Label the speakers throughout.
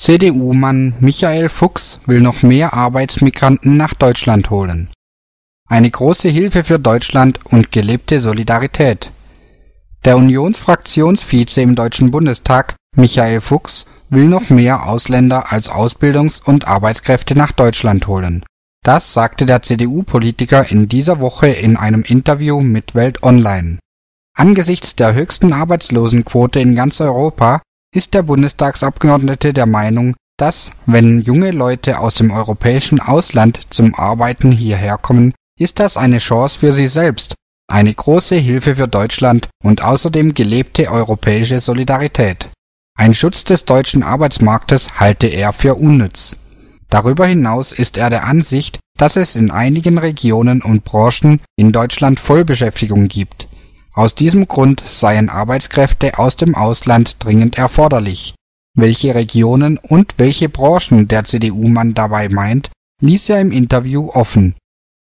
Speaker 1: CDU-Mann Michael Fuchs will noch mehr Arbeitsmigranten nach Deutschland holen. Eine große Hilfe für Deutschland und gelebte Solidarität. Der Unionsfraktionsvize im Deutschen Bundestag, Michael Fuchs, will noch mehr Ausländer als Ausbildungs- und Arbeitskräfte nach Deutschland holen. Das sagte der CDU-Politiker in dieser Woche in einem Interview mit Welt Online. Angesichts der höchsten Arbeitslosenquote in ganz Europa ist der Bundestagsabgeordnete der Meinung, dass, wenn junge Leute aus dem europäischen Ausland zum Arbeiten hierher kommen, ist das eine Chance für sie selbst, eine große Hilfe für Deutschland und außerdem gelebte europäische Solidarität. Ein Schutz des deutschen Arbeitsmarktes halte er für unnütz. Darüber hinaus ist er der Ansicht, dass es in einigen Regionen und Branchen in Deutschland Vollbeschäftigung gibt aus diesem Grund seien Arbeitskräfte aus dem Ausland dringend erforderlich. Welche Regionen und welche Branchen der CDU-Mann dabei meint, ließ er im Interview offen.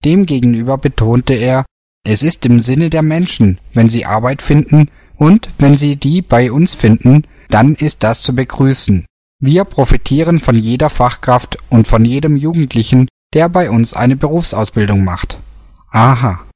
Speaker 1: Demgegenüber betonte er, es ist im Sinne der Menschen, wenn sie Arbeit finden und wenn sie die bei uns finden, dann ist das zu begrüßen. Wir profitieren von jeder Fachkraft und von jedem Jugendlichen, der bei uns eine Berufsausbildung macht. Aha